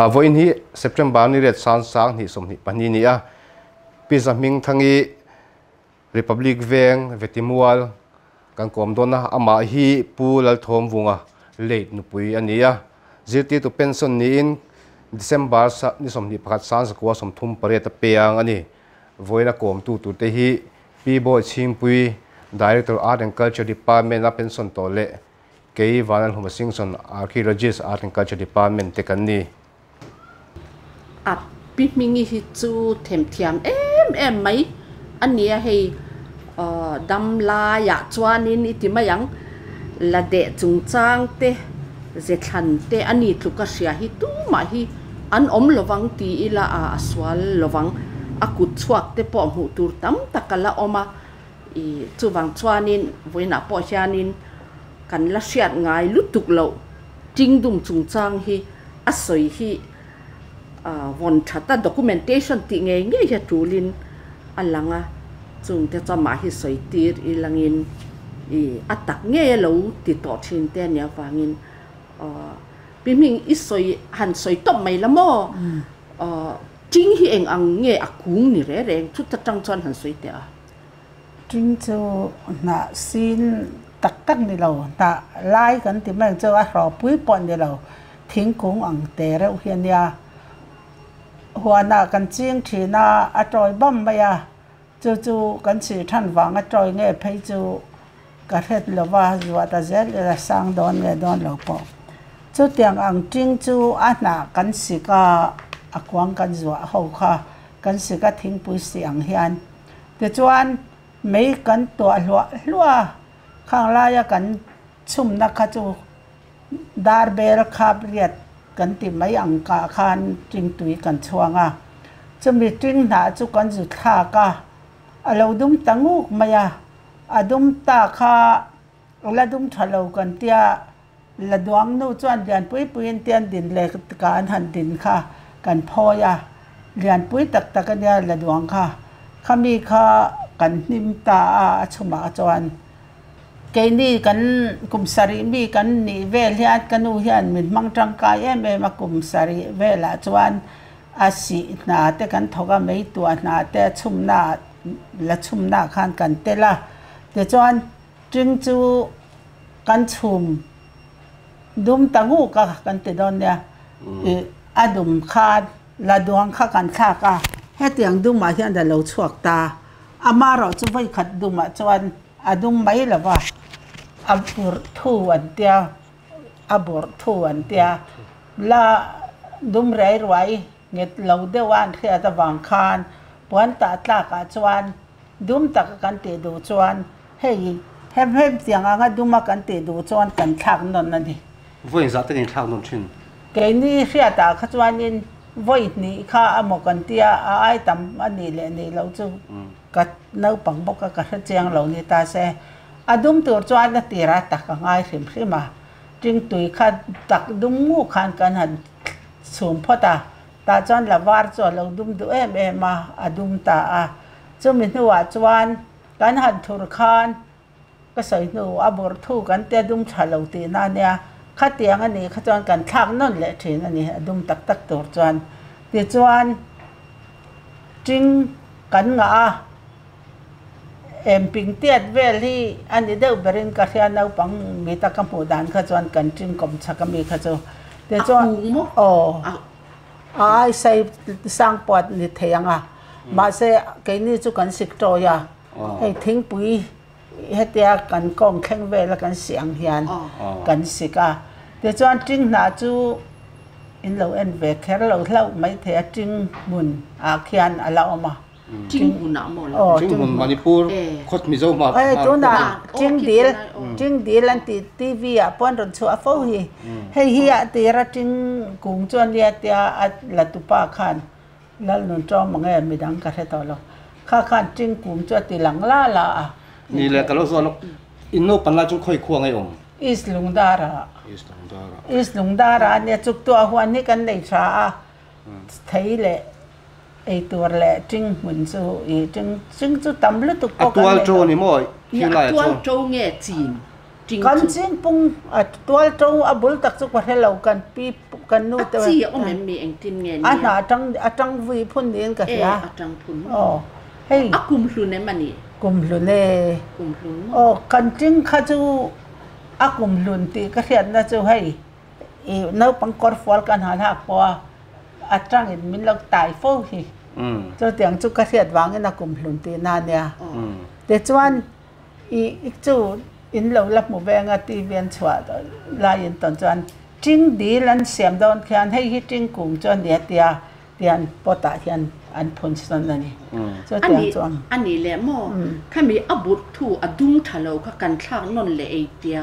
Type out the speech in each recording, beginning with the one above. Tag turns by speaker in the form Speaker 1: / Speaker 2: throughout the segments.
Speaker 1: อาวันนี้สิบเจ็ดบานนี้เรศสามสัมนี่สมนี่ปัญญีนี่อ่ะยปีสมิ่งทั้งยี่ริพับลิกเวงเวติมัวกังกอมโดนะอามาฮีปูลัลทอมวงะเลดนุปุยอันนี้อ่ะจิตติตุเป็นส่นนี้เดซิมบาร์สนี่สมนี่ประกาศสังสกุลสมทุมเปรียตเปียงอันนี้วันนี้กโกมตูตุเตหีปีโบชิมปุยดีเรคเตอร์อาร์ตแอนด์คัลเจอร์ดีพาร์เมนต์นับเป็นส่นโตเล่กเกยวานัลฮุมสิงส์ส่นอาร์คิโลจิสอาร์ตแอนด์คัลเจอร์ดีพาร์เมนต์เทคนิค
Speaker 2: à biết mình hi chú thèm thèm em em mấy anh nia hay ờ đâm la ya chuan in iti ma yang là để chúng trang te ze than te ani thu ka sia hi tu ma hi an om lovang ti ila a swal lovang akut chuak te po mu tur tam takala oma i chuwang chuanin voina po hianin kan la siat ngai lutuk lo tingdum chung chang hi soi hi Ờ, von chata documentation ti nge nge ya tulin alanga chung te cha ma hi soi tir i langin i atak nge lo ti to thin te nya wangin bi ming i soi han soi top mai lamo chính hi eng nghe à cũng ni re reng chu ta trăng tròn han soi te à, chính
Speaker 3: cho na xin tắc tắc đi lâu, ta lai gần thì mang cho a ro pui pon đi lâu, thiên kung ang te rồi hian ya หัวหน้ากันเจียงถีนาอจอยบ่มไปอะจู่ๆกันสีท่านหวังอจอยเนี่ยไปจู่กระเทศเลว่าจัวตาเจลระสร้างดอนเลยดอนเราปอกจู่เตียงอังจิงจู่อาหนากันสีก็อักวังกันจัวเขาค่ะกันสีก็ทิ้งปุ๋ยเสียงเฮียนแต่จวนไม่กันตัวหลัวหลัวข้างล่างกันชุ่มนะคะจู่ดาร์เบลคาเบียดกันติไม่อังกาคันจิงตุยกันช่วงอ่ะจะมีจิงหนาจุกันจุดท่ากะเราดุมตังูกม่อะอาดุมตาคาละดุมทะเลากันเตียละดวงนู่จวนเดียนปุ้ยปุ้ยเตียนดินเล็กการหันดินค่ะ กันพ่อยะเรียนปุ้ยตักตะกันเนี่ยละดวงค่ะขามีค่ะกันนิมตาอาชุมาจวนกนนี่กันกุมสรีบีกันนี่เวลที่อันกันอุยันมันมังจังกายเอ็มมากุมสรีเวลาจวนอาศิหนาเต่กันทกไม่ตัวหนาเต่ชุมหน้าละชุมหน้าขานกันเตละแต่จวนจึงจูกันชุมดุมตะงหูกะกันติดอนเนี่ยอือดุมขาดละดวงขากันขากะเฮ็ดีย่างดุมมาเฮียนแต่เราชวกตาอามาเราจะไปขัดดุมอจวนอะดุงไม่ละวะอับุรทูอันเตียอับุรทูอันเตียละดุมไรไรเงี้ยเราเดวันที่อาจจะวางคานปวนตาตากาจวนดุมตะกันเตดูจวนเฮ้ยเฮ้ยเฮ้ยเสียงอ่ะดุมกันเตดูจวนกันทักนนนั่นดิ
Speaker 1: วั่นซาตะกันทักนนชิน
Speaker 3: เกนี่เขียตาขจวนนี่วันนี้ข้าอมกันเตียอ้ายตั้มอันนี้เลยนี่เราจูกัดเน่าปังบกกัดเจียงเหล่านี้ตาเซอดุมตัวจวนตีรัตักง่ายสิมสิมาจึงตุยขัดตักดุมงูขันกันหันสูงพอตาตาจวนละวาร์จวนเราดุมดูเอ็มเอมาอดุมตาอาจงมีนหัวจวนกันหันทุรคานก็ใส่หนูอับรทูกันเตะดุมฉลาตีนาเนี่ยขัดเตียงอันนี้ข้าจวนกันทางนั่นแหละทีงอันนี่ดุมตักตักตัวจวนตีจวนจึงกันงา em ping tiết về đi anh đi đâu berin cả khi anh đâu bằng mi ta cầm hồ đàn khá chọn cần trinh cầm chắc cầm mi khá chọn để cho, à, ồ à. À, ai say sang bọt như thế à ừ. mà sẽ cái này chú cần xịt rồi à ờ. hay thính bụi hết tia cần con khen về là cần sáng hiền ờ. ờ. cần xịt à để chọn trinh là chú in lâu em về khéo lâu lâu mấy thế trinh buồn à khi anh lâu mà chính nó mồ là chính của
Speaker 1: Manipur khốt mi dâu mà ấy chỗ nào
Speaker 3: chính đi chính đi lên ti tivi à bọn rồi chỗ phô hay hi à ti ra chính cùng cho anh ya à, là tu pa khan là nó cho mọi người mình đang cái đó lo kha chính cùng cho ti lăng la à
Speaker 1: ni là cái lúc đó ừ. inno pan la chung khoi ông
Speaker 3: is lung da
Speaker 1: is lung da
Speaker 3: is lung da ra ne tu a huan ni kan nei tha a ai tua lệ trinh mình số ai trinh trinh số tấm lứt tục có à, cái trâu
Speaker 1: này mỗi khi à, lại tua
Speaker 3: trâu nghe chín kan chin pung at twal tong a bul tak chu ko lâu kan pi kan nu te chi ông men mi eng tin nge ni À na à, tang a tang vi phun din ka ya À tang phun o hey a kum hlu ne mani kum hlu ne kum hlu o kan chin kha chu à? kum hlun thì cái hian na chú hay, nếu no pang kor fol kan han ha po a tang in min lok tai fo hi เจ้าเตียงจุกกระเทียดวางเงินกุมหลุนตีนานเนี่ยแต่จวนอีกจู่อินเราลับหมู่แวงอตีเวียนชัวดลายินตอนจวนจริงดีลันเสียมโดนแคนให้ฮิจริงกุ่มจวนเนี่ยเตียเตียนปตะ
Speaker 2: เทียนอันพ้นสนนั่นนี่อจนน้อันนี้แหละมอข้ามีอบุตรถูอดุงทะเลาะกันทางนนเลยเตีย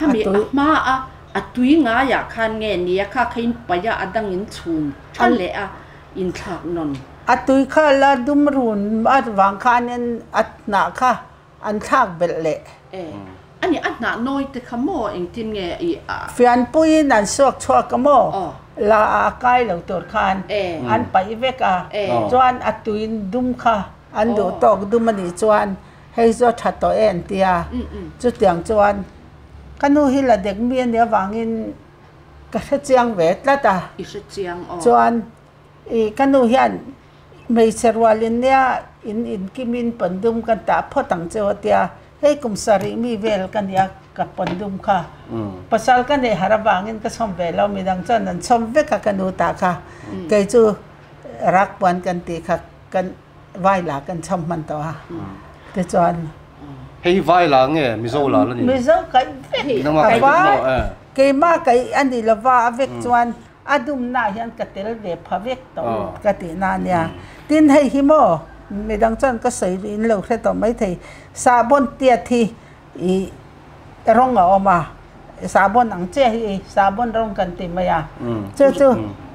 Speaker 2: ข้ามีมาอะอตุยงาอยากขันเงี้ยนี่ข้าขึ้ไปยาอดังอินชุมอัเลอะอินทา
Speaker 3: งนนอัตุยค่ะลาดุมรุนบัดวังคานันอัดหนาค่ะอันทากเบลเละ
Speaker 2: อันนี้อัดหนาน้อยแต่ขโมยเองจริงไงอีอ่ะ
Speaker 3: ฟียนปุยนันสวกชัวขโมย
Speaker 2: ลาอาไกเหล่าตัวคานอันไปเวก
Speaker 3: อ่ะจวนอัตุยดุมค่ะอันดูตกดุมันอีจวนให้จวดถัดต่อเอ็นเตียจุดเตียงจวนกันนู้ฮิละเด็กเมียนเนี่ยวางอินกระเสียงเวทละตาอีเจียงจวนอีกันนูเฮียน meicherwalin nia in in kimin pandum kan ta photang chewatia hei kumsari mi vel kan ya ka pandum kha pasal kan nei harabangin ka som velo midang chan an som ve ka kanu ta kha ke chu rak pan kan ti kha kan vai la kan chom man to ha te chuan
Speaker 1: hei vai la nge mi zo la la ni mi
Speaker 3: zo kai ve ka va ke ma kai an di la va vek chuan อะดุมนาเฮียนกะเตลเวพะเวกตัวกะตินาเนียตินให้ฮิโมไม่ดังจนก็สวยรินเลืกแต่ต่อไม่เทสาบนเตียทีอีร้องออกมา สาบนหนังเจ้สาบนร้องกันติมายาเจ้าเจ้า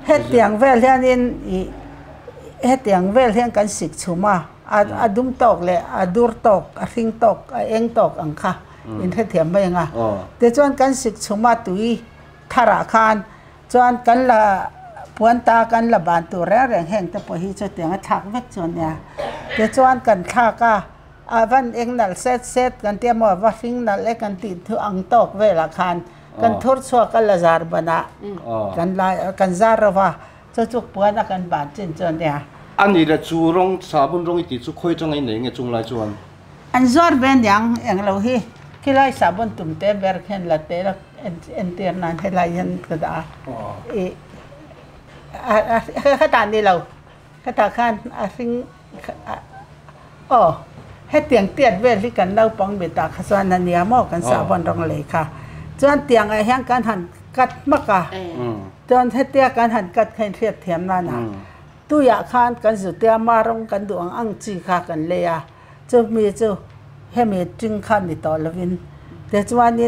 Speaker 3: เฮเตียงเวลเฮียนอีเฮ็เตียงเวลเฮียนกันสิกชุมาอะดุมตกเลยอะดูร์ตกอะทิงตกอะเอ็งตกอังค่ะอินเทเทียมไปยังไงเดี๋ยวจันกันสิกชุมาตุยทาราคานจวนกันละพวนตากันละบานตัวแรแรงแห่งแต่ปอฮีจะเตียงถักเวกจวนเนี่ยจะจวนกันท่าก็อาวันเองนั่นเซตเซตกันเตียมว่าฟิงนั่นเล็กกันติดถุออังตอกเวลาคันกันทุงชัวกันละจารบนะกันลายกันจารว่าจะจุกปวนกันบานจินจวนเนี
Speaker 1: ่ยอันนี้ละจูรงสาบุนรงอีติจุค่อยจังไงหนี่งจุงลายจวน
Speaker 3: อันจวนเป็นยังเองเราฮีที่ไล่สาบุนตุ่มเตะเบรกเห็นละเตะเเเออ็็นนนนตียั้ใ Internal a l l i a n อ e k a า a e kada n i l a า kada ้ a n a s ิง g oh ให้เตียงเตียดเวลิกันเล่าปองเบตาขสวนันเนียมอกันสาบอนรองเลยค่ะจนเตียงไอ้แห้งการหันกัดมากะจนให้เตียการหันกัดใครเทียดเทียมนั่นนะตู้ยาข้านกันสุดเตียมารงกันดวงอังจีค่ะกันเลยอะจะมีจะให้มีจึงขันในต่อละวินแต่จวนนี้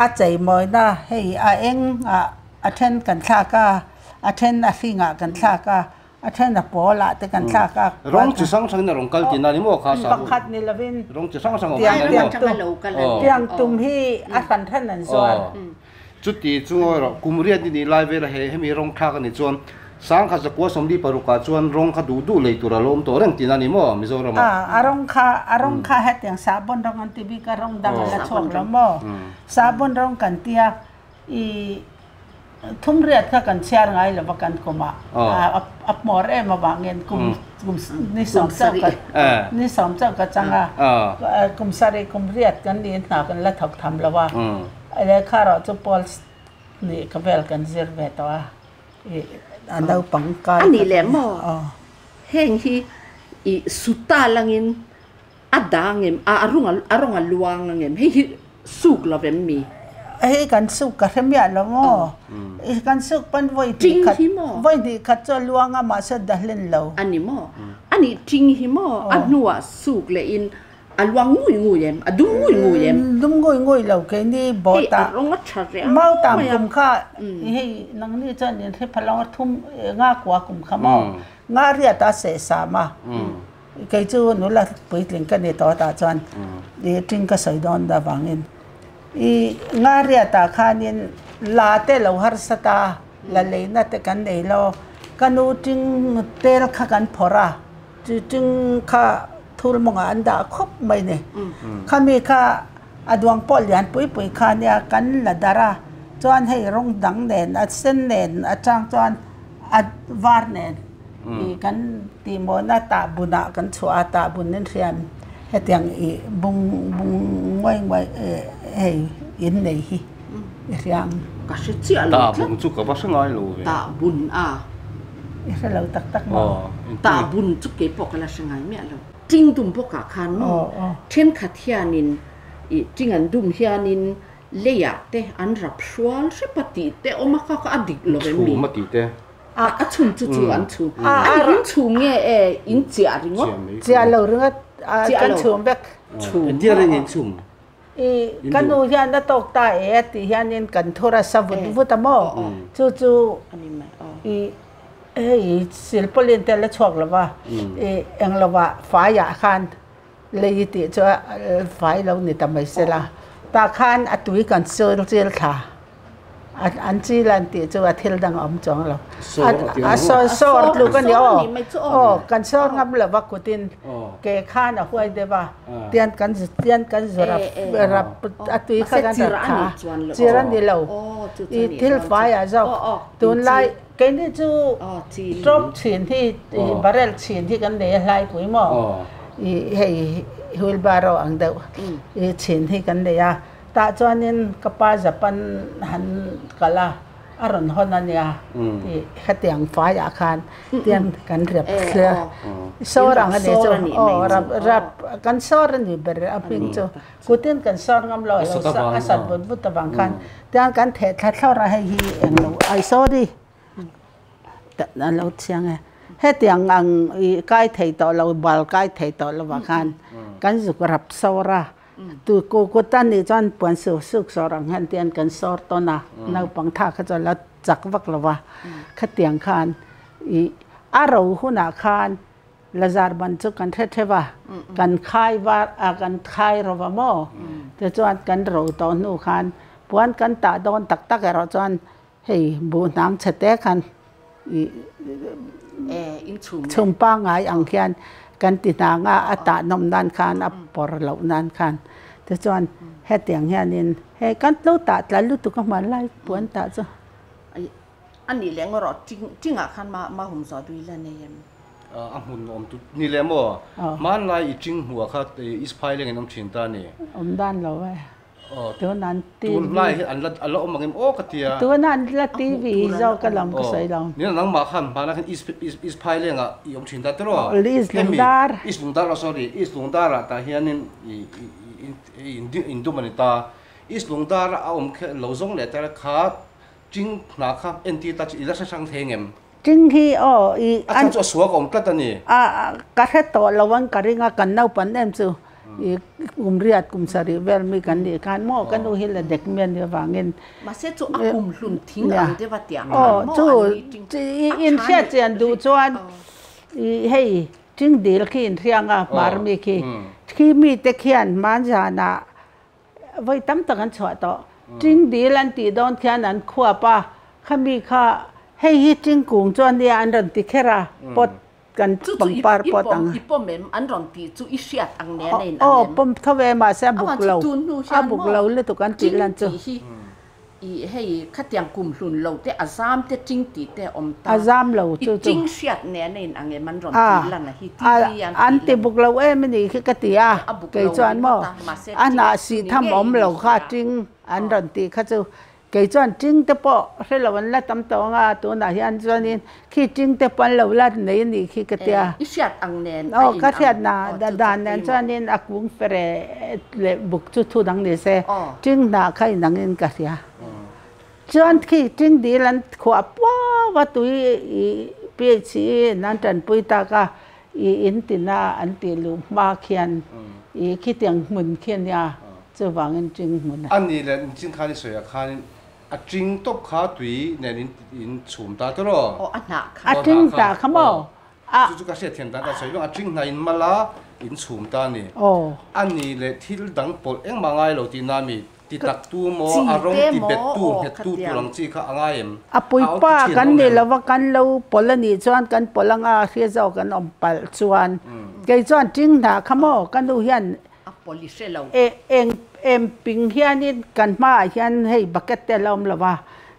Speaker 3: อาใจมอยนะเฮ้ยอาเองอาอาเทนกันซาก้าอาเทนอาสิงกันซาก้าอาเทนอาปอละแต่กันซาก้า
Speaker 1: ร้องจีสังสังนี่ร้องกัลจีนนานิโมข้าสาวังคดนี่ละวินร้องจีสังสังของตีนนี่้ม
Speaker 3: เตียงตุมที่อาสันทนนั่นส่วน
Speaker 1: จุดที่จู่กุมเรียนนี่ไล่เวลาเฮให้มีร้องคากันนี่ส่วนสังขสักวสมดีปรุกาชวนรงคดูดูเลยตุระลมตัวเร่งตินานิมอมิโซรมา
Speaker 3: อรงคาอารงคาเฮตยังสาบนรงกันตีบิการองดังละชงรมอสาบนรองกันเตียอีทุ่มเรียดกันเชียร์ไงละประกันกุมาอับมอร์เอมาบางเงินกุมกุมนิสองเจ้ากันนีสองเจ้ากันจังอะกุมสรีกุมเรียดกันนี่หนากันละทักทำละว่าอะไรข้าราชบริษัทนี่กับเวลกันเสียเวทว่า Ang daw pangkal. Ani lemo.
Speaker 4: Oh.
Speaker 2: Henghi i suta langin adangem a arunga arunga luangangem henghi suglavem mi. Eh kan suk ka remya lo oh.
Speaker 3: mo. Mm. Eh kan suk pan voi di kat voi di kat cho luanga ma sa dahlin
Speaker 2: lo. Ani mo. Ani ting hi mo oh. anua suk le in alwa ngui ngui em adu à, ừ, ngui ngui em dum ngui ngui lo ke ni bo ta mau tam kum
Speaker 3: kha năng đi ni chan ni the phalong thum nga kwa kum kha ma nga ria ta sẽ sa mà, ừ. cái chỗ nó là bấy tiền cái này tao ta chọn ừ. để trên cái sợi đòn đã vàng in ý ngã ria ta khan in là te lâu har sa ta là lấy na te cái này lo cái nó trên tel khá gần phora trên khá thul monga an da khop mai ne mm. Mm. khami kha aduang pol yan pui pui kha nia kan la dara chuan hei rong dang nen a sen nen a chang chuan a var nen mm. i kan ti mo na ta buna kan chu a ta bun nen riam hetiang i bung bung ngoi ngoi e, hei in nei hi riam
Speaker 1: ka shi chi a ta bung chu ka ba sang ai lo ta
Speaker 2: bun a ra lo tak tak mo e ta bun chu ke pok la sang ai mi lo จิงดุมพกกะคันเช่นขัดเฮียนินอีจิงอันดุมเฮียนินเลียเตอันรับชวนเส่ปฏิเตอมาค่ะก็อดีตเลยมีมาติเตอ่ะอ่ะชุนจุจุอันชุอ่ะอันชุเงี้ยเอออินเจียริงอ่ะเจียเราเรื่องอ่ะกันชุมเบก
Speaker 1: ชุนเดียริงอินชุน
Speaker 3: อีกันดูยันนัตกตาเอติยันยันกันโทรศัพท์วุ่นวุ่นตมอจุ่จู่อันนี้ไหมอ๋อเอ้ยศิลปเรียนแต่ละช่วงละวะเอ้เองละวะฝ่ายอยากคันเลยติดจ้าฝ่ายเราเนี่ยทำไมเสละตาคันอัตวิกันเซลเซลค่ะอันจีลันติจะว่าเทลดังอมจองเราอันสอดสอดลูกกันเดียวอ้กันสอดงับละวะกูตินเกค้าน่ะห่วยเดบะเตียนกันเตียนกันรับรับอัตวิกันค่ะจีรันเดียวอีทิลายอ่ะเจ้าตุนไลก็นี่จู่ะจบชินที่บาร์เรลชินที่กันเดียร์ไล่ไปหมออีเฮฮิลบาร์โรอังเดวอีชินที่กันเดียร์ตาจวนินกัป้าจะเปันหันกะลาอารมณ์คนนั้นเนี่ยที่เขาเตียงฟ้าอยากันเตียงกันเรียบเสียสอรังกันเนี่ยวโอ้รับรับกันสอรันอยูปเบอร์อพบิงจูกูเตียงกันสอรังลอยสักสักบุุตรบังคันเตียงกันเทะทัดสอรไรให้ฮีเอ็งลูไอสอรดิตนั่นเราเชียงไงเฮ็ดอย่างอังใกล้ไทยต่อเราบาลใกล้ไทยต่อเราบาากันกันสุกรับสวระตัวกูกูตั้นนี่จอนปวนสูสุกสอรังหันเตียนกันสอตนะเราปังท่าเขาจะแล้วจักวักละวะขเตียงคานอีอารมหุนาคานลาจารบันจุกันเทเทวะกันคายว่าอากันคายรวมอแต่จวนกันเราตอนนูคานปวนกันตาโดนตักตักเราจวนเฮ้ยบูน้ำเฉตะคันอชุมชุมปางไงอังเคียนกันติดนางาอัตานมนันคานอัปปอร์เหล่านันคันแต่จนเฮตียงเฮีนินเฮกันลูตัดแล้วลูตุกมาไล่ปวนตัด
Speaker 2: จ้ะอันนี้แหลงรอจริงจริงอ่ะคันมามาหุ่นสอดีแล้วเนี่ย
Speaker 1: อ่ะหุ่นอมตุนี่แหละมั้วมันไล่จริงหัวค่ะอิสายเลยงน้ำเชียงตานี่
Speaker 3: อุ่นด้านเราไว้ Tuhan oh, nanti na TV. Tulay,
Speaker 1: anlat alo ang mga oh katiya. Tuwa
Speaker 3: na anlat TV, isaw ka lang kasi oh. lang.
Speaker 1: nang makan, para kan is is is pile nga cinta tu tro. Oh, is lundar. Is lundar, oh, sorry, is lundar at ah, hianin i in in in dumanita. Is lundar a ah, um ke lozong le tara ka jing na ka nt ta ila sa sang thengem.
Speaker 3: Jing hi o i
Speaker 1: ah, an. suah cho suwa ka umkata ni.
Speaker 3: A ka heto lawang karinga kanau panem su. อีกกลุ่มเรียดกลุ่มสรีเวลมีกันดีการมอกันดูเห็นละเด็กเมียนเดียวางเงิน
Speaker 2: มาเสียจู่อากุมหลุนทิ้งอันเดียวเดียวอ๋อจู่อินเชียเ
Speaker 3: จียนดูจวนเฮ้ยจึงเดลขีนเรียงอ่ะบาร์มีขีขีมีตะคียนมานจานะไว้ตั้มตะกันชัวต่อจึงเดลันตีโดนเคียนนั้นขวบปะขมีข้าเฮ้ยจึงกุ้งจวนเดียอันรันติเคระปด kan pang par po tang i
Speaker 2: mem an ron ti chu i shiat ang ne nei na oh
Speaker 3: pom thove ma sa buk lo a buk lo le to kan ti lan chu
Speaker 2: i hei khatiang kum hlun lo te azam te ching ti te om ta azam lo chu chu ching shiat ne nei ang e man ron ti lan hi ti
Speaker 3: an an te buk lo em ni khi ka ti a ke chuan mo an a si tham om lo kha ching an ron ti kha chu cái chuyện trứng tế bộ sẽ là vấn là tâm tổ nga tổ nà hiện ờ, ờ. cho nên khi trứng tế bộ lâu là nấy nỉ khi cái tia ít
Speaker 2: sẹt ăn nè ô cái sẹt nà
Speaker 3: đà đà nè cho nên ác cũng phải lệ bục chút thu đằng nè sẽ trứng nà khai nằng nên cái tia cho anh khi trứng đi lần qua bó và tuổi bia chỉ nàn trần bùi ta cả ý in tin na an ti lu ma khian ừ. ý khi tiếng mun khian ya ờ. cho vàng in chính mun anh
Speaker 1: đi lần trứng khai đi sửa khai อจิงตบขาตุยเนี่ยนินสชุมตาตลอดอ๋อ
Speaker 2: อันหนักอจิงตาข
Speaker 1: มอจุจุกเสียเทียนตาแต่ใช่่าอจิงนายมาละอินชุมตานี่อ๋ออันนี้เลยที่ดังปลเอ็งมาไงเราตีนามีติตักตูโมอารมณ์ติเบ็ดตูเห็ดตูตุลังจีข้าอะไรมอ่ะปุยป้ากันเนี่ยแล
Speaker 3: ้ว่ากันเราปลนี่ชวนกันปลังอาเฮียเจ้ากันอมปัลชวนไก่ชวนจิงตาขมอกันดูเยันเอ็งเอ็มปิงเฮียนี่กันมาเฮียนให้บักเก็ตเตลอมละว่า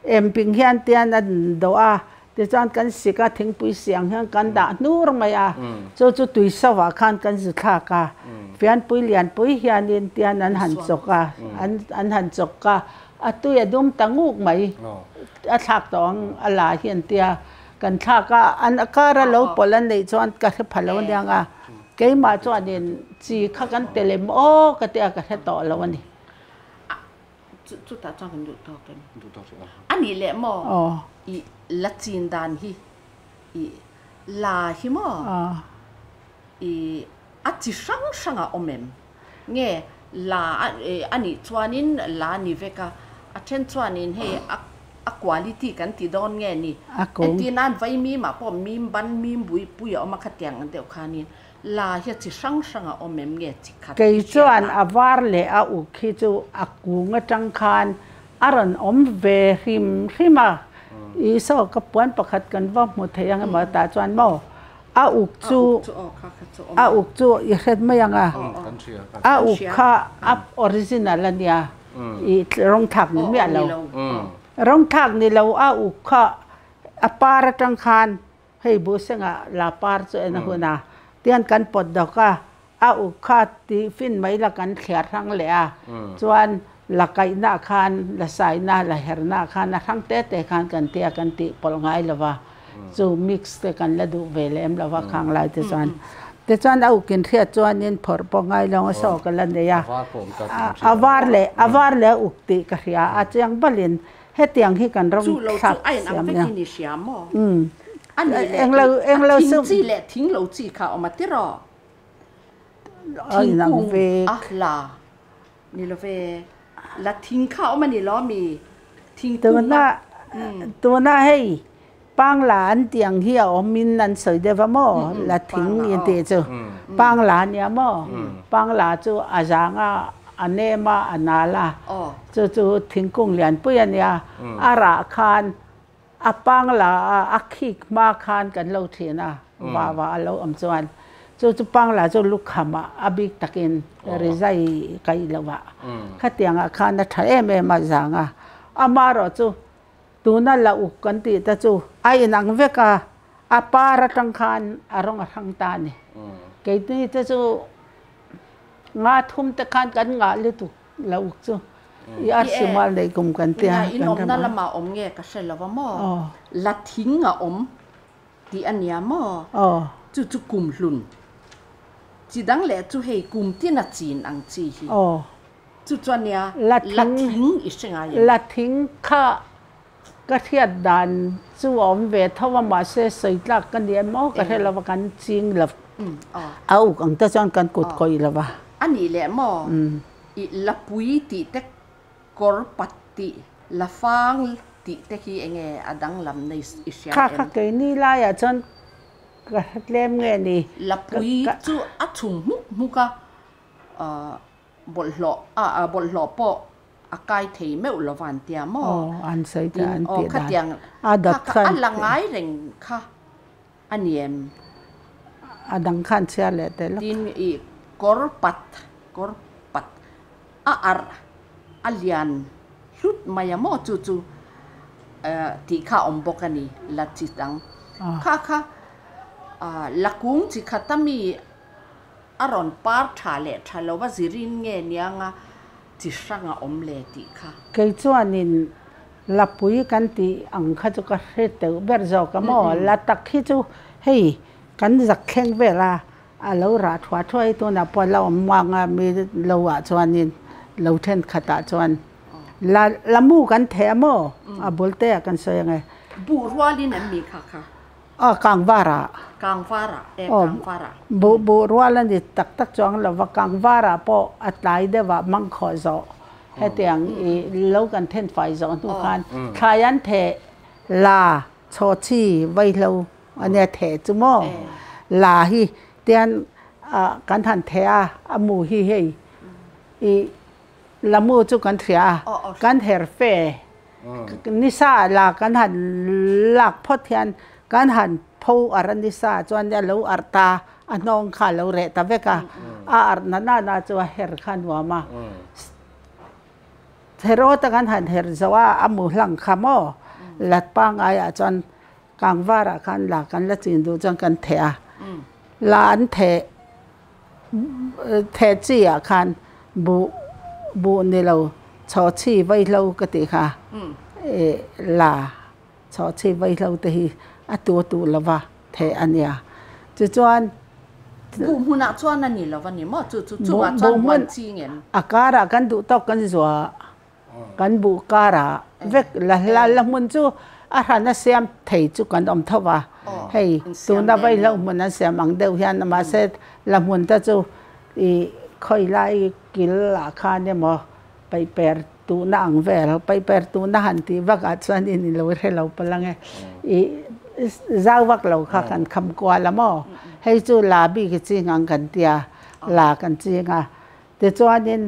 Speaker 3: เอ็มปิงเฮียนเตียนนันเดาอาเดี๋ยวจานกันสิกาถึงปุยเสียงเฮียนกันด่านู่รไม่อจู่จู่ตุยสวะขันกันสุดท้ากาเฟียนปุยเลียนปุยเฮียนี่เตียนนันหันจกกะอันอันหันจกกาอตุยดุมตังงูกไหมอัทักตองอลาเฮียนเตียกันท่ากนอันอาการเราปลันในจวนกันพาะเวาเนี่ยอ่ะ cái mà cho anh em chỉ khác ăn tê lem ô cái tê
Speaker 2: cái hết tỏ là vấn đề, chú chú ta cho mình đủ tỏ cái anh ấy lem mò ờ. ý lát tiền đàn hi ý là hi mò ờ. ý à chỉ sáng sáng à ôm em nghe là anh ấy cho anh em là anh về cả à trên cho anh em à à quality kan ti don nge ni en ti nan vai mi ma pom mi ban mi bui pui mà ma khat anh an deuh nè ลาเฮจิสสังอมมเกจิคัต
Speaker 3: รอาวาร์เลอาอุคิจูอกูงจังคานอรันอมเวริมริมาอีสอกับปวนประคัดกันว่าหมดเทียงมาตาจวนโมอาอุกจูอาอุกจูอีเซตไม่ยังอ่ะอาอุกคาอพออริจินัลเนี่ยอีรองทักนี่ไม่เอาร้องทักนี่เราอาอุกคาอปาร์จังคานให้บุษงะลาปาร์จเอนะคุณนะเตียนกันปดดอกก็อาอุคาตีฟินไหมละกันเขียทั้งเลยอ่ะจวนละไกหน้าคานละสายหน้าละเฮรหน้าคานทั้งเตะเตะคานกันเตียกันตีปลงไงละวะจูมิกซ์กันละดูเวเลมละว่าข้างไรยแต่จวนแต่จวนเอากินเขียจวนยินผอปลงไงลองสอกันละเนี่ยอาวาร์เลยอาวาร์เลยอุกติกระยอาจจะยังบลินให้เตียงให้กันร่มสัก
Speaker 2: เสียม
Speaker 4: เนี่ยอันนี
Speaker 2: ้เองเราเองเราซึ่งจีแหละทิ้งเราจีค่ะออกมาที่รอทิ้งกุ้งอ่ะล่ะนี่เราเและทิ้งเข้ามันนี่ล้อมีทิ้งตัวน่า
Speaker 3: ตัวน่าให้ปางหลานเตียงเหี่ยวมินนันสวยเดฟมและทิ้งยันเตจูปางหลานเนี่ยมอปางหลานจูอาจางอ่ะอันเนมาอันนาละจูจูทิ้งกุ้งเลี้ยเปุยเนี่ยอาราคาน apang la akik ma khan kan lo the na ba mm. ba lo am chuan chu chu pang la chu luk kha ma abik takin oh. rezai kai lo wa mm. kha tianga kha na tha em em ma zanga ama ro chu tu na la u kan ti ta chu ai nang ve ka apar tang khan arong a ta ni mm. ke ti ta chu nga thum ta khan kan nga le tu la u chu
Speaker 2: i ase ma le kum kan te ha kan om na la ma om nge ka se la mo ờ. la thinga om ti ania mo ờ. chu chu kum hlun chỉ đang lẽ chú hề cùng ti na chín ăn chi hi oh. chú cho nha là thính ít sinh ai là thính cả
Speaker 3: cái thiệt đàn chú ông về thâu mà mà sẽ xây ra cái điểm mỏ cái thế là vào cái chiến lập áo ừ, ờ. còn ta chọn cái cột coi là vào
Speaker 2: anh ấy lẽ mỏ lập quý tỷ tách korpati lafang ti te ki enge adang lam nei isya ka ka
Speaker 3: ke ni la ya chon ka lem nge ni
Speaker 2: la pui chu a chung mu mu ka a bol lo a a bol lo po a kai thei me lo van tia mo an sai ta an pe ka tiang a da ka a la ngai reng kha an yem adang khan chya le te la tin i korpat korpat a ar alian lut maya mo chu chu a eh, ti kha om bokani la chi tang ah. kha kha a ah, la kung chi kha ta aron par tha le tha lo wa zirin nge nya nga chi nga om le ti kha
Speaker 3: ke chu anin la pui kan ti ang kha chu ka he te ber zo ka mo la ta khi chu hey kan zak kheng be la a lo ra thwa thoi to na po la om wa nga mi lo wa chuan เราเช่นขตาจวนละละมูกันแถมอ่ะบลเตะกันเสยงไง
Speaker 2: บูรวาลินันมีค่ะค่ะ
Speaker 3: อ๋อกังวาระ
Speaker 2: กังวาระเอกังวาระ
Speaker 3: บูบูรวาลันดิตักตักจวงละว่ากังวาระพออัตไลเดว่ามังขอจอให้เตียงอีเล่ากันเท่นไฟจอทุกคันขายันเทลาชอชีไวเลวอันเนี้ยเทจุโมลาฮีเตียนกันทันเทอาอมูฮีเฮอีละมูจุกันเถียกันเถรเฟนิสาลากันหันหลักพอเทียนกันหันพูอารันิสาจวนเลูอัตตาอนองขาเราเรตเวกาอาอันนานาจวเฮรขันวามาเฮโรตกันหันเฮรจวอาอมูหลังขโมหลัดปังไออาจวนกังวาระกันหลักกันละจินดูจังกันเถอะลานเถเทจีอาคันบุ bộ này lâu cho chi vay lâu cái gì cả ừ. là cho chi vay lâu thì à tu tu là va thế anh nhá chứ chọn
Speaker 2: bộ muốn à chọn anh nhỉ là vậy mà chú chú chú à chọn quan chi nhỉ
Speaker 3: à cara cái đủ tóc cái gì rồi ờ. cái cả cara ừ. việc là là ừ. là muốn chú à ra nó xem thấy chú cái ông thâu à ờ. hay tu nó vay lâu muốn nó xem mang đâu hiện mà sẽ là muốn ta chú lại kila kane mo pai per tu na ang ver pai per tu na hanti vak at san in lo re lo palange i zau vak lo kha kan kham kwa la mo hei chu la bi ki chi ngang kan tia la kan chi nga te chuan in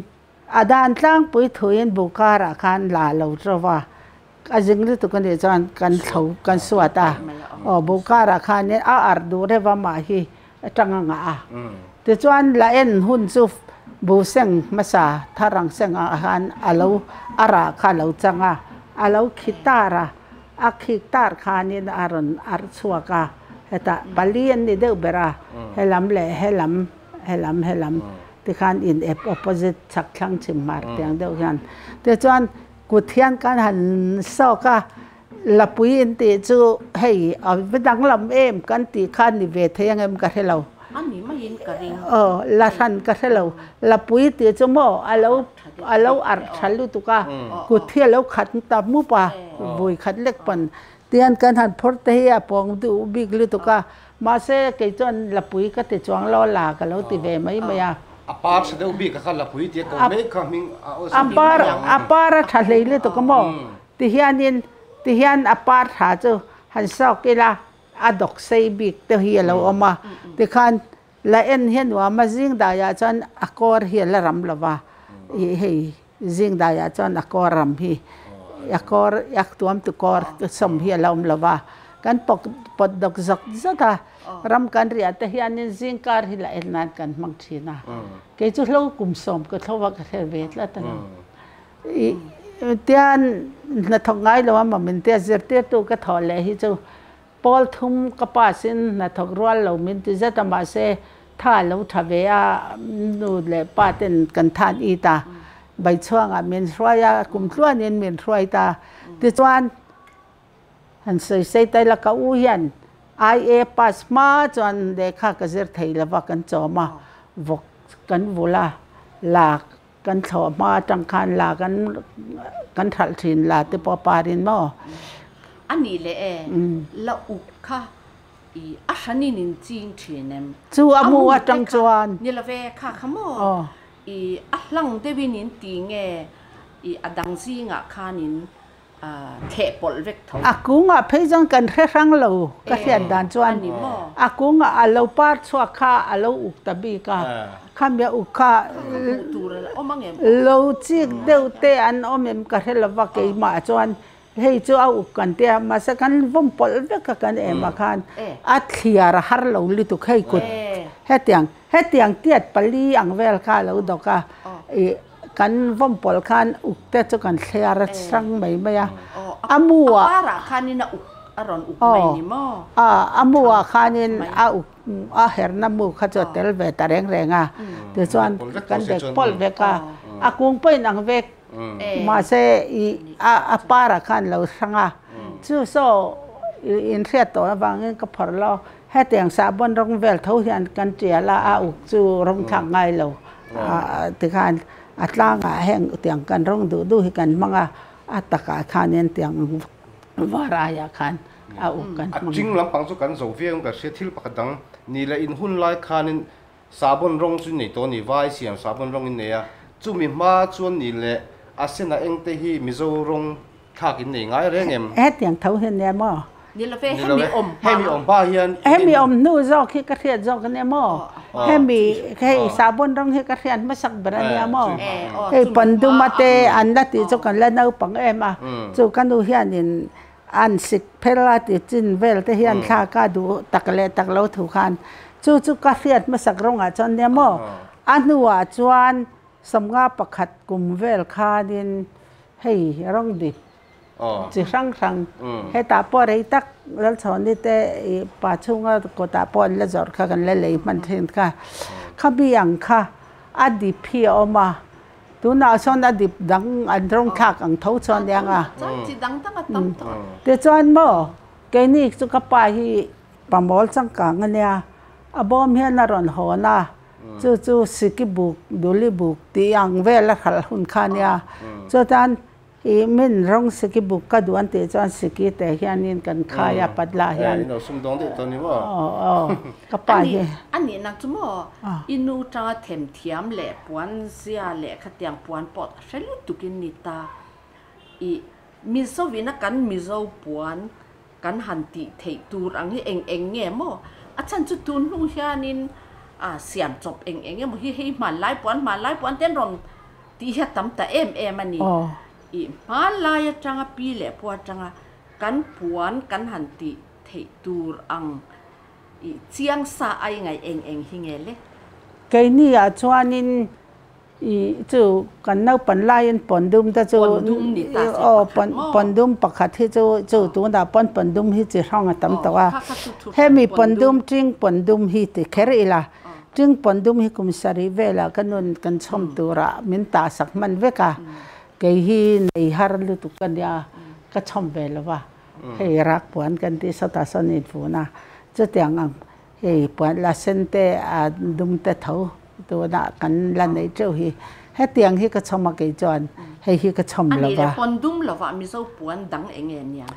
Speaker 3: adan tlang pui thuin bukara khan la lo trowa ajing ri tu kan e chuan kan thau kan suata o bukara khan ne a ar du re wa ma hi atanga nga a te chuan la en hun chu บูเซงมาสาทารังเซงอาหารอาลูอาราคาลูจังอาอาลูคิตาระอาคิตาร์คานินอารันอาร์สวกาเฮตาบาลีนนี่เดือบระเฮลัมเล่เฮลัมเฮลัมเฮลัมที่ขันอินเอฟออปเซตสักครังชิมมาเตียงเดียวกันแต่จวนกุเทียนกันหันเศรากะลับปุยอินตีจูเฮ้เอาไปดังลำเอ็มกันตีขันนิเวทยังเอ็มกันให้เรา ờ là san cá sấu lâu là bùi tiệt cho mò à lâu à lâu ăn chăn lu tụ cả ừ. cụ thiệt lâu khát tạm mu pa vui khát lệch pan tiền cần hàn phật thế à phong tu bị lu tụ cả mà xe cái cho là bùi cá tiệt choang lo là cái lâu tiệt về mấy mày à
Speaker 1: apar sa deu bi ka khala pui te ko mấy cái mình apar apar
Speaker 3: tha le le to ko mo ti hian in ti hian apar tha chu han sao ke là adok say big te hi lo hmm. oma te hmm, hmm. khan la en hian wa ma jing da ya chan akor hi la ram lawa hi hei jing da ya chan akor ram hi akor yak tuam tu kor som hi la um lawa kan pok pot dok zak zata ram kan ria te hian ni jing kar hi la en nan kan mang thina ke chu lo kum som ko thowa ka her vet la ta i tian na thongai lo ma min te zer te tu ka thol le hi chu อลทุ่มกับป้าสินนะทกรัวเหล่ามินที่จะทำมาเสท่าเราทเวียนูเลยป้าเต็นกันทานอีตาใบช่วงอ่ะมีนนรวยกุมชรวยเนียนมีนนรวยตาที่จวนหันใส่ใส่ใจละก็อุ้ยันไอเอปัสมาจวนเด็กข้าก็จะไทยละว่ากันจอมาวกกันวุลาลากกันจอมาจังคันลากันกันทัดทินลาติปอปารินมอ
Speaker 2: อันนี้เลยเอละอุกค่ะอีอันนี้นินจริงเทียนมจูอามัวจังจวนนี่ละเวค่ะขโมอีอัหลังเดวินินติงเออีอดังซีงะคานินเทปลเวกทอา
Speaker 3: กูงะเพื่อนกันแค่ครังเราก็เสียดันจวนอากูงะอาเราปาดสวคาอาเราอุกตบีกาคำยอุกคาเราจิกเดวเตอันอมเอ็มก็เทลวักเกมาจวนเฮ้ยจ้าอุกันเตียมาสักกันวมปลเวกกันเอมาคันอัดเขียร์หาร์เราลิตุกให้กุดเฮ้ยงเฮตียงเตียดปลีอังเวลค่ะเราดอกะกันวมปลคันอุกเตจกันเขียร์สังไม่ไม่อะอามัวอะไร
Speaker 2: คันนี่นะอุกอรอนอุกไม่นี่มอ
Speaker 3: อ่าอามัวคันนี่อาอุกอาเฮรนัมมูขจดเตลเวตาแรงแรงอ่ะเดี๋ยวส่วนกันเด็กปลเวกะอากุงไปนังเวกมาเซอีอะปาระคันเราสังอ่ะชื่อโซอินเทอร์ัวบางเงินก็พอเราให้แต่งสาบนรงเวลเท่าเทียนกันเจียละอาอุจูรงทางไงเราอาถึงการอัตลางอ่ะแห่งแต่งกันรงดูดูให้กันมังอ่ตกาคันเนียต่งวา
Speaker 1: รายคันอาอุกันจริงหลังปังสุกันโซเฟียงกับเชียทิลปักดังนี่แหละอินหุ่นไลคันสาบนรงสุนีตัวนี้ไว้เสียงสาบนรงอินเนียจูมีมาจวนนี่ละอาศัยนะเองที่ฮีมิโซรงขากินหนึ่งไงเรื่องเนี้ยเอ๊ะเตี
Speaker 3: ยังเท่าเห็นเนี่ยมั้งนี่
Speaker 2: เราเฟ่
Speaker 1: ให้มีอมให้มีอมป้าเฮียน
Speaker 3: ให้มีอมนู่นจอกขี้กระเทียนจอกเนี่ยมั้งให้มีให้สาบนรงขี้กระเทียนมาสักบรรเนี่ยมั้งให้ปนดูมาเตอันนั้นจุกันเล่วเอาปังเอ็มอ่ะจุกันดูเฮียนินอันสิเพลาติจินเวลที่เฮียนข้าก้าดูตักเล่ตักเลาถูกันจุกจุกระเทียนมาสักรงอ่ะจนเนี่ยมั้งอันนู่นจวนสมงาประคัดกลุ่มเวลคาดินให้ร้องดิจีรังครังให้ตาปอไ้ตักแล้วสอนนี่แต่ป่าชุ่งก็ตาปอนแล้วจอดค่ะกันเลยมันเห็นค่ะข้ามีอย่างค่ะอดีพี่ออกมาตัวน้าชอนอดีดังอันตรงคักังทั่วชอนยังอ่ะจเดัี๋ยวชอนบ่แกนี่สุกปาที่ปมอลสังกังเนี่ยอบอมเฮีนารอนหอน่ะจู่จู่สิกิบุกดูลิบุกตียังเวลขัลหุ่นขานยาจู่ท่านอีมินร้องสิกิบุกก็ดวนตีจวนสิกิแต่ยันนินกันขายาปัดลายันเนา
Speaker 1: สมดองทด่ตอนนี้ว่าอ๋อก็ไปเ
Speaker 2: อันนี้นักจุโมอินูจ้าเทมเทียมแหละปวันเสียแหละขัดยังปวนปอดเชลุตุกินนิตาอีมิโซวินักกันมิโซปวนกันหันติเทตูรังที่เองเองเงี้ยโมอาจารย์จุดตูนหุ่นยันนินอ่าเสียมจบเองเองยังมอกเฮ้ยมาไล่ปวนมาไล่ปวนเต้นรอตีเฮ็ตั้มแต่เอ็มเอ็มอันนี้อีมาไล่จังอ่ะปีเละปวจังอ่ะกันปวนกันหันตีเทตูรอังอีเจียงซาไอไงเองเองหิเงเลย
Speaker 3: กนี่อ่ะชวนินอีจูกันนัาปนไล่ปนดุมแต่จูโอ้ปนปนดุมปกติที่จูจตัวน่าปนปนดุมที่จีห้องอ่ะตั้มตัวเฮมีปนดุมจริงปนดุมที่ติเคริละจึงปนดุมให้กุมสรีเวลากันนนกันชมตัวระมินตาสักมันเวกะเกฮีในฮารลุตุกันยาก็ชมเวลว่าเฮรักปวนกันที่สตาสนิทฟูนะจะเตียงอังเฮปวนละเส้นเตะดุมเตะเถาตัวนะกันลันในเจ้าฮีให้เตียงฮีก็ชมมาเกจอนให้ฮีก็ชมแล้วว่าป
Speaker 2: นดุมแล้วว่ามีเจ้าปวนดังเองเนี่ย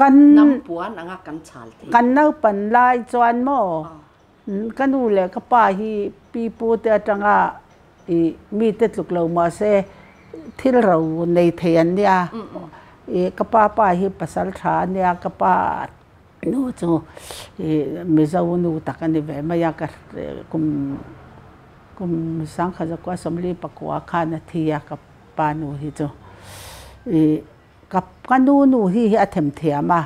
Speaker 3: กันน้ำ
Speaker 2: ปวนอ่ะกันชาลกั
Speaker 3: นเน่าปันลายจวนหม้อกันนูเลยก็ป้าฮีปีปูเตจังอ่ะมีแต่ดลูกเรามาเซที่เราในเทียนเนี่ยอีกป้าป้าฮีภาษาชาเนี่ยกป้านู่จูอีเจ้าวนูตักันนี่เวมายากกุมกุมสังขจักว่าสมรีปกว่าคานทียกับปานูฮิจูอีกับกันนูนูฮีอัตมเทียมา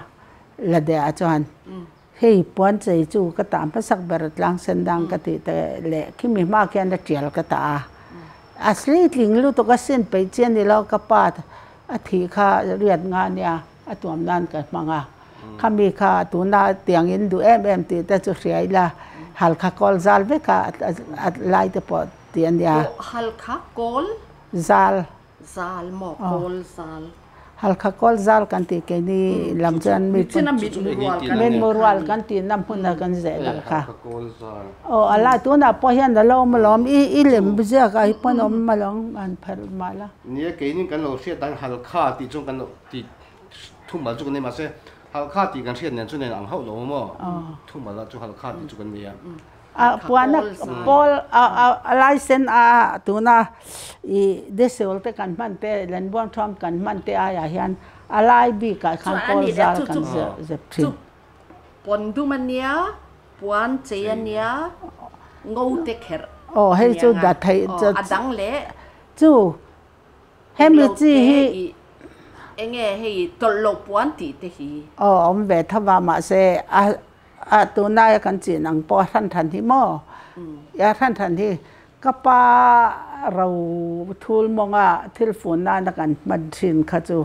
Speaker 3: ละเดียจวนเฮ้ยป้อนใจจูก็ตามพระสักบรตลังเส้นดังกติแต่แหละขี้มีมากแค่นั้นเจียลก็ตาอาสัีทิ้งลูกตัวก็เส้นไปเจียนนี่เราก็ปาดอธิค่าเรียนงานเนี่ยอตัวนั่นก็มังอ่ะข้ามีค่าตัวน่าเตียงยินดูเอ็มเอ็มตีแต่จะเสียละฮัลคาคอลซาลเวกะไลทตัวปอดเตียนเนี่ย
Speaker 2: ฮัลคากอลซาลซาลหมอกอลซาล
Speaker 3: halka kol zal kan ti ke ni lamjan mi men moral kan ti nam huna kan ze gal kha o ala tu na po hian da lom lom i i lem bja ka i pon om malong an phar mala
Speaker 1: ni ke ni kan lo se dang halka ti chung kan ti thu ma chu ni ma se halka ti kan se nen chu nen ang hau lo mo thu ma la chu halka ti chu kan mi ya
Speaker 3: a puana ừ. pol a a license a tuna i desol te kan man te len bon thom kan man te a ya hian a lai bi ka khan pol zal kan ze ze tri
Speaker 2: pon du man nia puan che ya nia ngou te kher o he chu da thai chu a le chu
Speaker 3: hem li chi hi
Speaker 2: enge he tol lo puan ti te hi
Speaker 3: o om ve thawa ma se a อาตัวนายกันจีนังปอท่านทันที่มอยาท่านทันที่ก็ป้าเราทูลมองอ่ะทิลฝุ่นนั่นกันมันชินขจู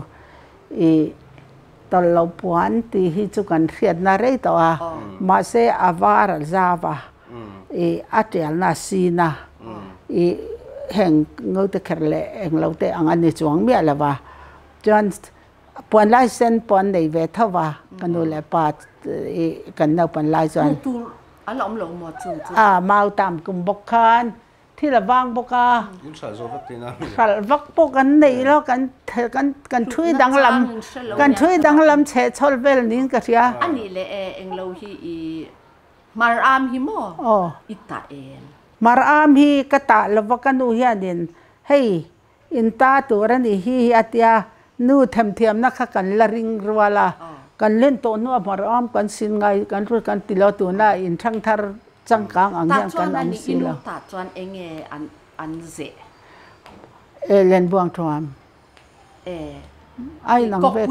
Speaker 3: อีตอนเราปวนตีฮิจุกันเรียนนาเรตัวมาเซอาวาร์จาวาอีอาเตียนนาซีนาอีแห่งเงาตะเคนเลงเราเตะอันนี้จวงเมียลยวะจนปนไล่เส้นปนในเวทว่ากันดูแลปากันเอาปนไล่สน
Speaker 2: อันหลอมหลหมด
Speaker 3: จุอ่ามาตามกุมบกคานที่ระวัางบกาสารวักปกันในแล้วกันเกันกันช่วยดังลำกันช่วยดังลำเชชอลเวลนี้กันเสียอันนี
Speaker 2: ้เลยเองเราทีมารามฮิมอ๋ออิตาเอล
Speaker 3: มารามฮีกตาละวกันดูเฮียนินเฮ้ยอินตาตัวนี้ฮีอัตยานู่ทำเทียมนักกันละริงรัวละกันเล่นโตนัวมารอมกันสินไงกันรู้กันติลาตัวหน้าอินทั้งทารจังกลางอังยังกันอันสิละต
Speaker 2: ัดจวนเองเอันอันเส
Speaker 3: เอเลนบวงทวม
Speaker 2: เอไอหนังเวท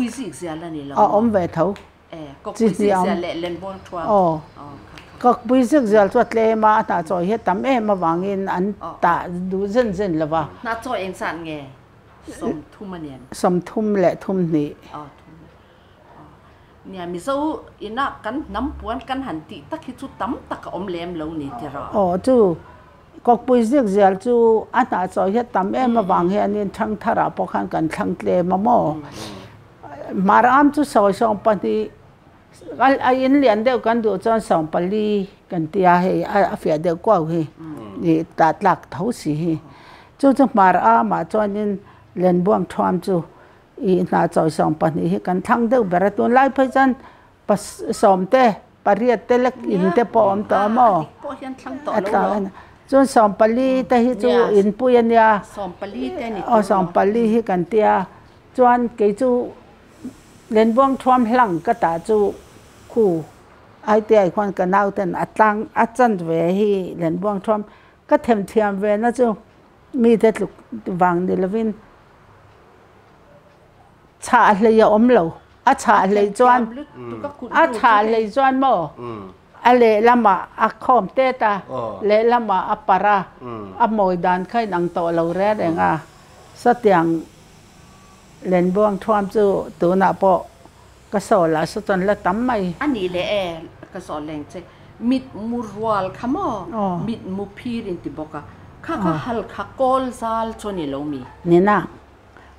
Speaker 2: อ๋ออมเวทเขาเอก็กุยสิเเลเนบวงทวมอ๋
Speaker 3: ก็ปุยซึกเจลตัวเลมาตาจอยเฮ็ดตำเอมาวางเงินอันตาดูเส้นเส้นละวะ
Speaker 2: น่าจอยเองสั่นไง som thum anian
Speaker 3: som thum le à, thum ni
Speaker 2: a thum nia mi zo ina kan nam puan kan han ti tak hi chu tam tak om lem lo ni ti ra
Speaker 3: o chu kok pui zek zel chu ata cho he tam em wang ừ. he anin thang thara pokhan kan thang tle ma mo ừ. maram chu soi song pa ni al a in lian deuh kan du chan song pali kan tia he a fia deuh kwau he ừ. ni ta tlak thau si hi chu chu mar a ma chuan in เลนบวงทอมจูอีน่าจอยสองปนี้กันทั้งเดิมเบรตัวไล่พยันปสอมเตปรียเตเล็กอินเตปอมต่อมออัตราจนสอมปลีแต่ฮิจูอินปุยันยา
Speaker 2: สอมปลีแต่นี่อ๋อสอมปลี
Speaker 3: กันเตียจวนเกจูเลนบวงทอมหลังก็ตาจูคู่ไอเตียคนก็น่าเตนอัตรังอัจันเวฮีเียนบวงทอมก็เทมเทียมเวนะจูมีแต่ลูกวังเดลวินชาเลยอมเหลวอาชาเลยจวนอาชาเลยจวนมออะไรละมาอาคอมเตตาเลละมาอาปาราอมอยดานไข่นังโตเราแร่แดงอ่ะสตียงเลนบวงทวมจูตัวนาปอกระสอละสตนละตั้มไม่
Speaker 2: อันนี้เลยเองกระสอแรงเจมิดมูรวลขมอ มิดมูพีรินติบอกะข้าก็ฮัลคาโกลซาลชนิลมี
Speaker 3: เนี่ยนะ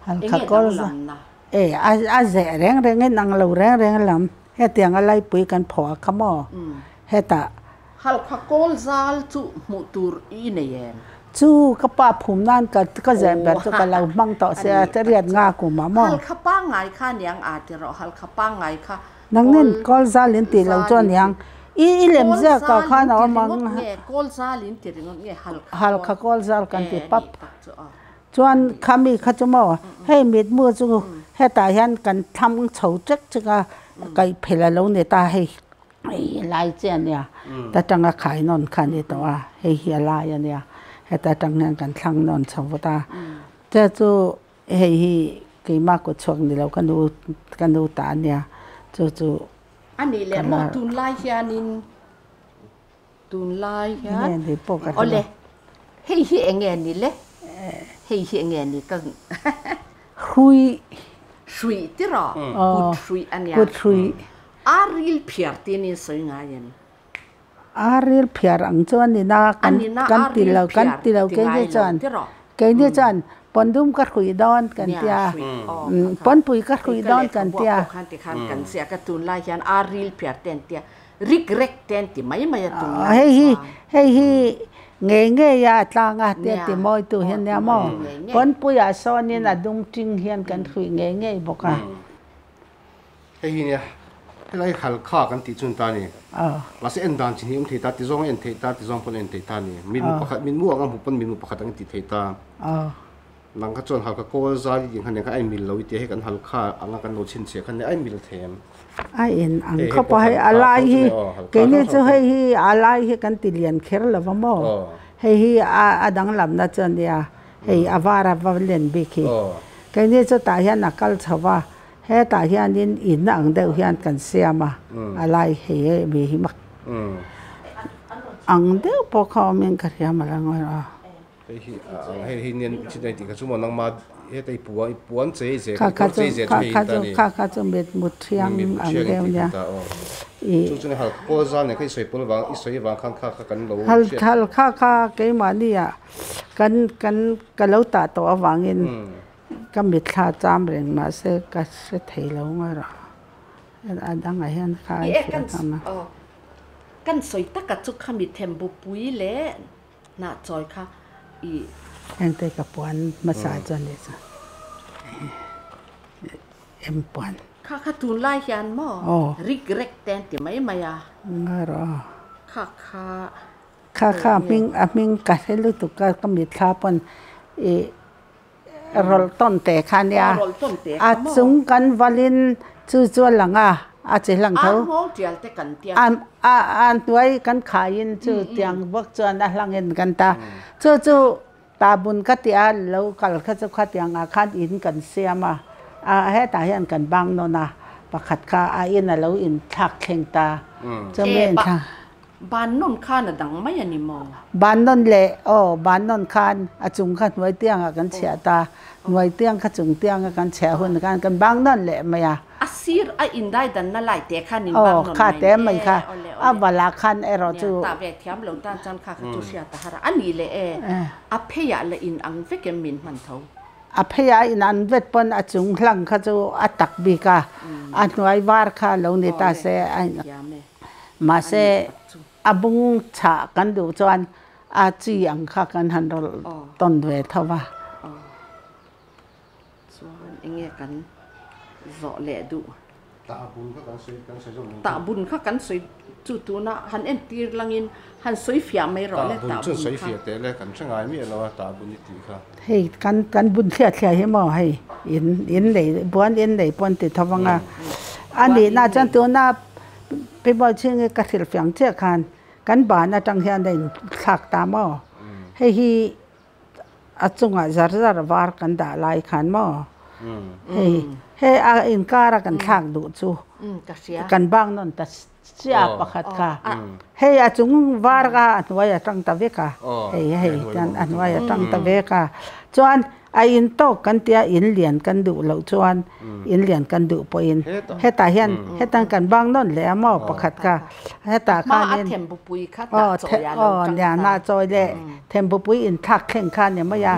Speaker 3: ฮัลคาโกลซาลเอออาเาแสแรงแรงเงนางเราแรงแรงลำเฮ็เตียงอะไรปุยกันผอขมอเฮ็ตะ
Speaker 2: ฮัลคักโลซาลจูมุตูรอีเนยม
Speaker 3: จูกระป้าผมนั่นก็ก็แจมแบบกนเราบังต่อเสียจะเรียนงากูมามองฮัล
Speaker 2: คป้าไงค่ะเนียงอาจจะรอฮัลคป้าไงค่ะ
Speaker 3: นังเงินกอลซาลินตีเราจนยังอีอีเลมเจ้าก็ข้านอมัง
Speaker 2: กอลซาลินตีิงงฮัลฮัลคกอลซาลกันตีปั๊บ
Speaker 3: จวนคามีขจมอให้มิดมือจู hết ta hiện cần thăm sâu chức chứ cái cái phải là lâu này ta hay lại chuyện nha ta chẳng có khai non khai đi đâu à hay hiện lại nha hết ta chẳng là cần thăng non sâu ta thế chứ hay cái mà của chuồng gì là cái nô cái nô ta nha chứ chứ
Speaker 2: anh đi làm một tuần lai kia nên tuần lai kia anh đi bỏ cái ole hay hiện nghe đi lẽ eh. hay hiện nghe đi cần
Speaker 3: hui
Speaker 2: สวยติรอกูสุยอันนี้กูสุยอาริลพิอาร์ตินีสุยงายน
Speaker 3: อาริลพิอาร์อังจวนนี่นากันกันติเรากันติเราเกณฑ์เจ้นเกณฑ์เจ้นปนดุมกัดคุยดอนกันเตียปนปุยกัดคุยดอนกันเตียข
Speaker 2: ันติขันกันเสียกระตุนลายยันอาริลพิอาร์เตนเตียริกเร็กเตนติไม่ไม่ตุนเฮ
Speaker 3: ้ยเฮ้ย nghe nghe ya ta nga te ti moi tu hian ya mo pon pu ya so ni na dung ting hian kan khui nghe nghe boka
Speaker 1: he hi ya lai khal kha kan ti chun ta ni ờ. la se en dan chin hi um the ta ti zong en the ta ti zong phần en the ta ni min pakhat ờ. mình mua ăn mu pon min mu pakhat ăn ti the ta nang ka chon ha ka ko za hiện nay cái ai mình lo ti he kan hal kha ang kan lo chin che kan ai min them
Speaker 3: ai en ang eh, eh, kha pa hai alai hi kenge chu hei hi alai hi kan ti lian kher la va mo oh. hei hi a adang lam na chan ya hei avara va len bi khi oh. kenge cho ta hian nakal chawa he ta hian in in na ang deuh hian kan siama mm. alai hei mi hi mak mm. ang deuh po kha men ka riam la ngor a
Speaker 1: hei hi ang hei hi nen chi dai ti ka chu mo nang ma ete puan puan che je ka ka che je ka ka ka
Speaker 3: ka chu met mu thiam ang deu nya
Speaker 1: e chu chu hal po za ne kai soi pol wang i soi wang khang kha kha kan lo hal hal
Speaker 3: kha kha ke ma ni ya kan kan ka lo ta to wang in ka mit kha cham ren ma se ka se thei lo nga ra an dang a hian kha i kan
Speaker 2: kan soi ta ka chu kha mit them bu pui le na choi kha i
Speaker 3: เอ็นเตกับปวนมาสายจนเลยสิเอ็มปวน
Speaker 2: ข้าข้าทุนไล่ยันมอริกเร็กแตนติไมมมายาง่หรอข้าข้า
Speaker 3: ข้าข้ามิงอามิงกัดให้ลูกตุกก็มีท้าปนเอรอลต้นเตะข้าเนี่ยอาจุงกันวลินชื่อชวนหลังอ่ะอาจจะหลังเขาอ่นอ่าอ่าด้วยกันขายินจู่อเตียงบวกชวนหลังเงินกันตาจู่จู่ตาบุญก็ติอาแล้วกัลก็จะขัดยังอาคันอินกันเสียมาอาให้ตาเห็นกันบางโนนะประคัดคาอาอินแล้วอินทักเข่งตา
Speaker 2: จะไม่เห็นทางบ้านนนคานดังไม่ยันนิมอง
Speaker 3: บ้านนนเละโอ้บ้านนนคานอาจุงขันไว้เตียงกันเฉียตาไว้เตียงขัดจุงเตียงกันเฉียหุ่นกันกันบางนนเละไม่อะ
Speaker 2: อสิรอินได้ดันนาไลเตคันนิบังนนค่ะเตมันค่ะอาวลาคันเอรตูตาเวทยามหลงตาจันค่ะคือเสียตาหราอันนี้เลยเออเพยะละอินอังเวกมินมันเท่า
Speaker 3: อภยะอินอันเวทปนอจุงหลังค่ะจูอัตักบีค่ะอันไววารค่ะหลงเนตาเซอันมาเซอบุงฉะกันดูจวนอาจีอังค่ะกันฮันรตอนเวทเท่าว่า
Speaker 2: จวนเองกันอวเลดูตาบุญ
Speaker 1: ขักันสวยกันสวยจังตาบุ
Speaker 2: ญขักันสวยจุดตัวน่ะหันเอ็นตีลังอินหันสวยเฟียไม่รอดเลยตาบุญจะสวยเฟีย
Speaker 1: แต่เลยกันช่างไงมีอะไรว่าตาบุญตีค่ะ
Speaker 4: เฮ้
Speaker 2: ยกันกันบุ
Speaker 3: ญเสียเสียให้หมอให้เอ็นเอ็นเลยบ้านเอ็นเลยบ้านติดทว่งอ่ะอันนี้น่าจะตัวน่ะเป็นบ้านเชิงเกษตรฝังเชี่ยคันกันบ้านน่ะจังเฮียในสักตาหมอให้ฮีอาจงอ่ะจะจะวาร์กันได้าไลยคันหม้อเฮ้เฮ้อาอินการะกันทางดูจูกันบางนนแต่เสียประคัดค่ะเฮ้ยจจงวาร์กาอันวายตั้งตะเวกา
Speaker 2: เฮ้เฮ้จันอ
Speaker 3: ันวายตั้งตะเวกาจวนไออินโตกันเตียอินเหรียญกันดูเหล่าจวน อินเหรียญกันดูปอินเฮตาเฮียนเฮตังกันบางนั่นแหละมอประคัดกะเฮตาข้าเนี่ยเทม
Speaker 2: ปุปุยจอยอ๋อเนี่ยน
Speaker 3: ่าจอยเลยเทมปุปุยอินทักเข่งข้าเนี่ยไม่ยา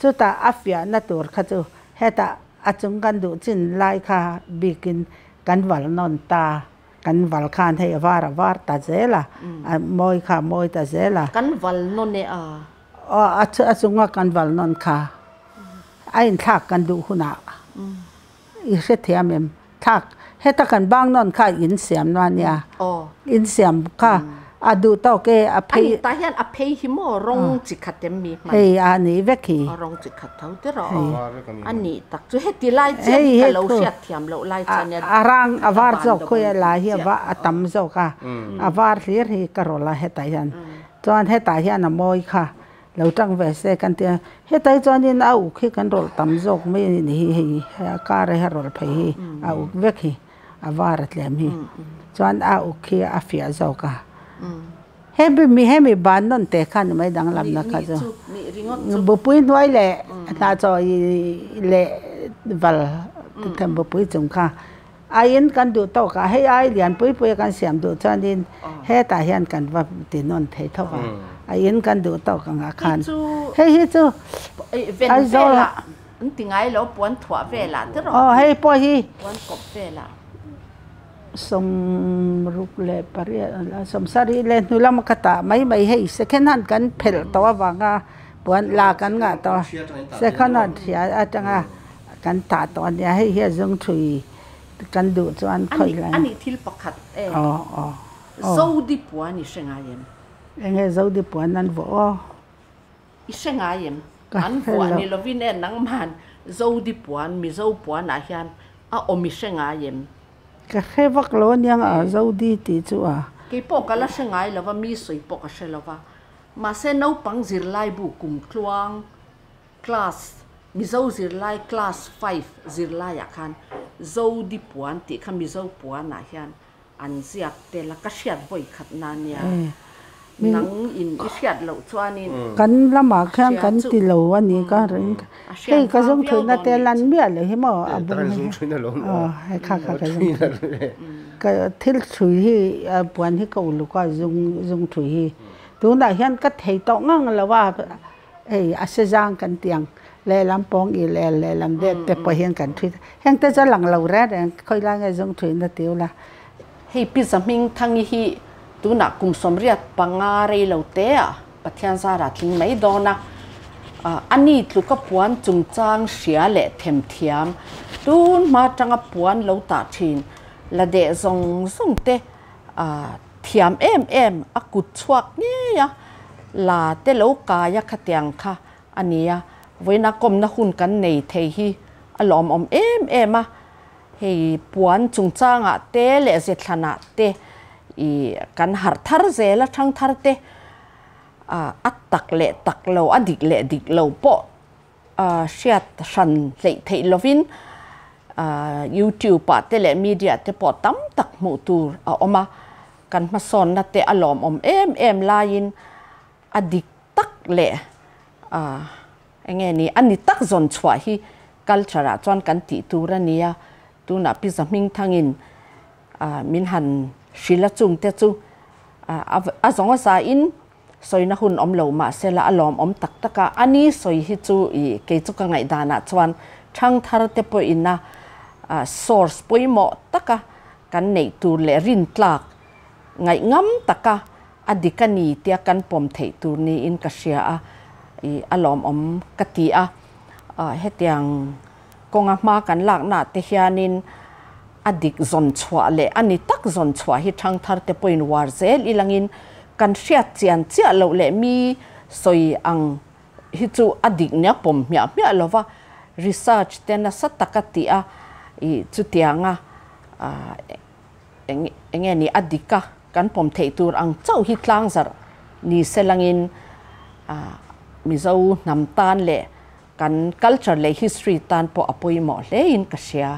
Speaker 3: จุดตาอัฟยานาตัวข้าจู hết à chúng kan du chin lai kha bikin kan wal non ta kan wal khan hei var var ta zela mm. ah, moi kha moi ta zela
Speaker 2: kan wal non nè à
Speaker 3: ne à ah. chúng achunga kan wal non kha mm. ain thak kan du huna mm. i se thiamem thak heta kan bang non kha in siam nha oh. in siam kha à du to ke a pe
Speaker 2: ta hian a à, pe hi mo rong ờ. chi khat tem mi ma hei a à, ni ve ki ờ, rong chi khat rồi te ro ani tak hết đi lai chân ka lo siat thiam lo lai à, chan ya rang avar zo ko coi la hi
Speaker 3: va thì cả rồi là hết hi ka ừ. cho anh hết hian chuan heta mồi cả lâu trăng về xe ve tiền hết te cho anh in au khi kan rol tam zok me ni hi hi ka re ha rol phei hi au vek hi avar tlem hi chuan au khi a fia zok ka Ừ. hemi mi bị bán non te khan mới dang làm na ka
Speaker 2: jo
Speaker 3: bu pui noi le ta cho le val tham bu pui chung ai yên cần được to cả, he ai liền pui pui cần xem được cho nên, ờ. he ta hian cần va tiền non thei tho ka ayin kan du to ka nga ừ. khan he he chu
Speaker 2: ai zo la tiếng ai lo puan thua về là tức rồi. Ờ, hay po hi. Puan cọp về là
Speaker 3: som rukle pare la som sari le nula makata mai mai hei second hand kan phel to awanga puan la kan nga to second hand ya atanga kan ta to nya hei he jong thui kan du chuan khoi la ani
Speaker 2: thil pakhat e o o zodi puan i shenga yem enge
Speaker 3: zodi puan nan vo o
Speaker 2: i shenga yem kan puan ni lovin e nang man zodi puan mi zo puan a hian a omi shenga yem
Speaker 3: ka khevak lo niang a zaudi ti chu a
Speaker 2: ke po kala shangai lova mi soi po ka she lova ma se no pang bu kum class mi zau zir class 5 zir lai ya khan zau ti kha mi zau puan na hian an te la ka shiat boi nắng in cái sẹt lẩu cho anh ừ.
Speaker 3: cắn lắm mà khang cắn thì lẩu anh ấy cả rồi cái cái giống thuyền là tên lăn bia ừ, à, ờ, rồi hiếm
Speaker 1: mà à bún này ờ hay khác ừ, khác cái giống
Speaker 3: cái ờ, thiết thủy thì à, buồn thì cầu lúc qua dùng dùng thủy thì đúng là hiện cái thầy tỏ ngang là là ว่า ấy à sẽ giang cắn tiếng lề làm bóng gì lề lề làm đẹp đẹp bởi hiện cắn thủy hiện tới giờ lằng lâu ra để coi là cái giống thủy là tiêu
Speaker 2: là thì bây giờ mình thằng hi ตูนักกุมสมริยปังอารีเลวเตยปฏิทีานซาราทิ้งไม่โดนนะอันนี้ลูกกปวนจุงจางเสียเละเทมเทียมดูนมาจังกปวนเลวตาชินละเดซงซงเตะเทียมเอ็มเอ็มอากุชวักเนี่ยลาเตเลวกายขัดตียงค่ะ อันนี้ไว้นักกุมนักหุ่นกันในเทฮีอารมอมเอ็มเอ็มอะให้ปวนจุงจางอะเตะเละเสียชนาเตะ i kan har thar ze la thang thar te a at tak le tak lo a dik le dik lo po a shiat shan le thei lovin a youtube pa tele media te po tam tak mu tur a oma kan ma son na te alom om em em la in a dik tak le a enge ni ani tak zon chwa hi culture a chon kan ti tur ania tu na pi zaming thangin a min han สิลจุงเตจูอาอง่าสาอินสอยนักหุ่นอมเหลวมาเสละอารมอมตักตะกะอันนี้สอยฮิจูอีเกจุกังไงดานะชวนช่างทารเตปอินนะ source ปอยหมอตะกะกันในตูเลรินตลักไงงำตะกะอดีกันนีเตียกันปมเทตูนี้อินกเสียอะอีอมณ์อมกติอะเฮตียงกงอามากันหลักหนาเตียนิน adik zon chua le ani tak zon chua hi thang thar te point war zel ilangin kan hriat chian chia lo le mi soi ang hi chu adik ne pom mya mya lova research na satakati a i chutianga a eng enge ni adika kan pom thei tur ang chau hi tlang zar ni selangin a mizo tan le kan culture le history tan po apoi mo le in kasia